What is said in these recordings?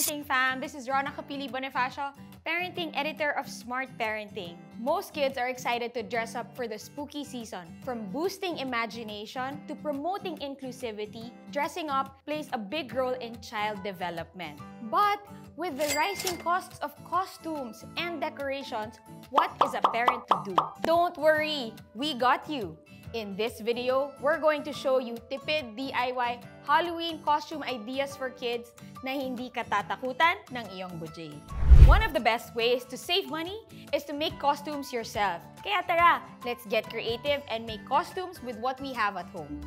This is Rona Capili Bonifacio, parenting editor of Smart Parenting. Most kids are excited to dress up for the spooky season. From boosting imagination to promoting inclusivity, dressing up plays a big role in child development. But with the rising costs of costumes and decorations, what is a parent to do? Don't worry, we got you. In this video, we're going to show you tipid DIY Halloween costume ideas for kids na hindi katatakutan ng iyong budget. One of the best ways to save money is to make costumes yourself. Kaya tara, let's get creative and make costumes with what we have at home.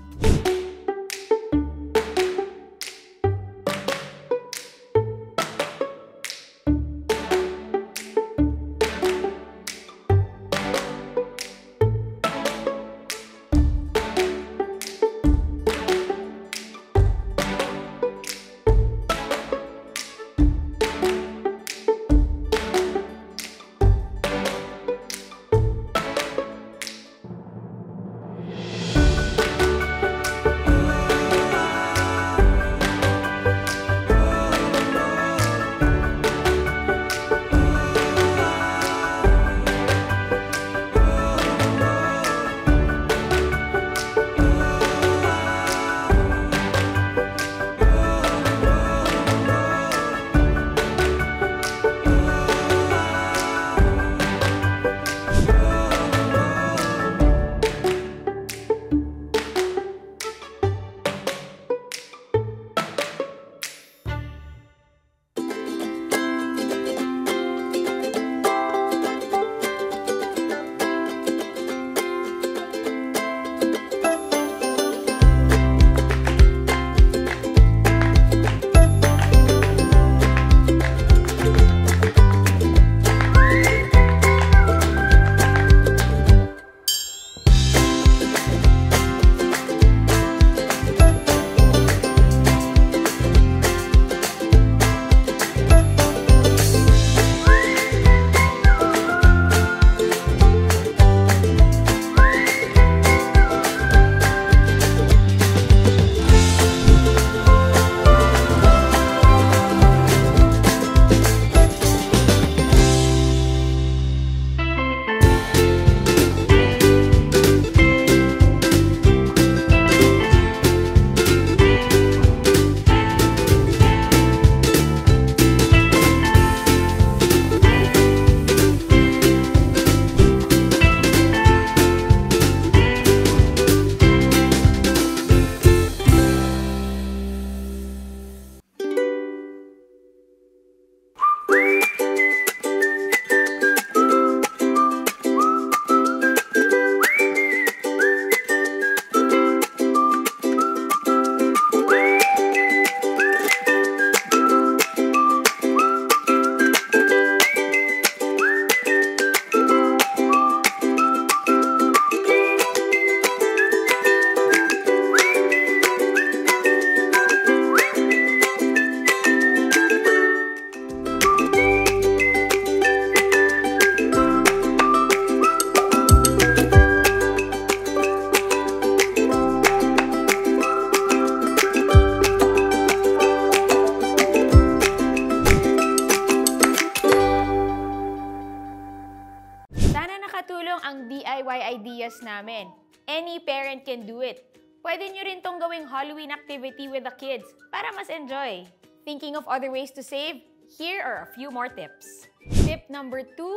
Nakatulong ang DIY ideas namin. Any parent can do it. Pwede nyo rin tong gawing Halloween activity with the kids para mas enjoy. Thinking of other ways to save? Here are a few more tips. Tip number two,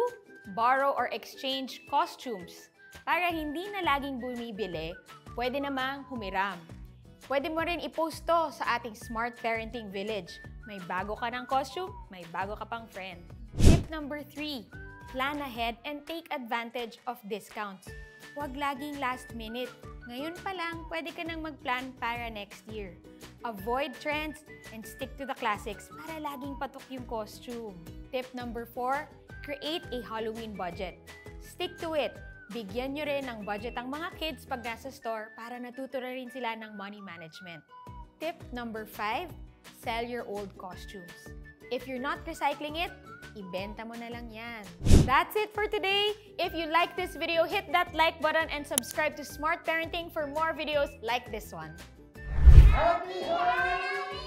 borrow or exchange costumes. Para hindi na laging bumibili, pwede namang humiram. Pwede mo rin i-post to sa ating Smart Parenting Village. May bago ka ng costume, may bago ka pang friend. Tip number three, plan ahead and take advantage of discounts. Huwag laging last minute. Ngayon pa lang, pwede ka nang mag-plan para next year. Avoid trends and stick to the classics para laging patok yung costume. Tip number 4, create a Halloween budget. Stick to it. Bigyan nyo rin ng budget ang mga kids pag nasa store para natuto na rin sila ng money management. Tip number 5, sell your old costumes. If you're not recycling it, ibenta mo na lang yan. That's it for today. If you like this video, hit that like button and subscribe to Smart Parenting for more videos like this one. Happy Halloween!